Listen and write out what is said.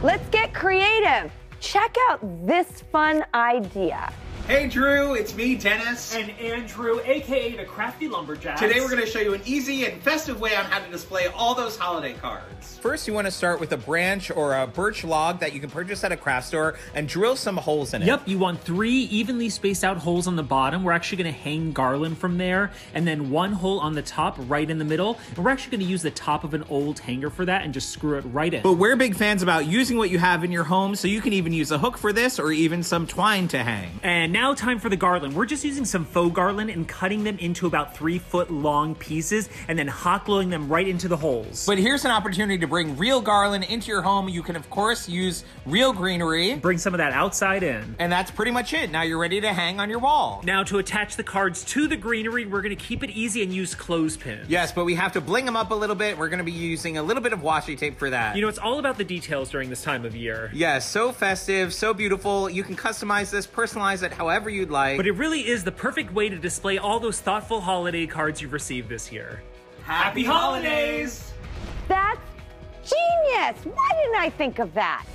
Let's get creative. Check out this fun idea. Hey Drew, it's me, Dennis. And Andrew, aka the Crafty Lumberjack. Today we're going to show you an easy and festive way on how to display all those holiday cards. First, you want to start with a branch or a birch log that you can purchase at a craft store and drill some holes in it. Yep, you want three evenly spaced out holes on the bottom. We're actually going to hang garland from there, and then one hole on the top, right in the middle. And we're actually going to use the top of an old hanger for that and just screw it right in. But we're big fans about using what you have in your home, so you can even use a hook for this or even some twine to hang. And now time for the garland. We're just using some faux garland and cutting them into about three foot long pieces and then hot gluing them right into the holes. But here's an opportunity to bring real garland into your home. You can, of course, use real greenery. Bring some of that outside in. And that's pretty much it. Now you're ready to hang on your wall. Now to attach the cards to the greenery, we're gonna keep it easy and use clothespins. Yes, but we have to bling them up a little bit. We're gonna be using a little bit of washi tape for that. You know, it's all about the details during this time of year. Yes, so festive, so beautiful. You can customize this, personalize it however you'd like. But it really is the perfect way to display all those thoughtful holiday cards you've received this year. Happy holidays! That's genius! Why didn't I think of that?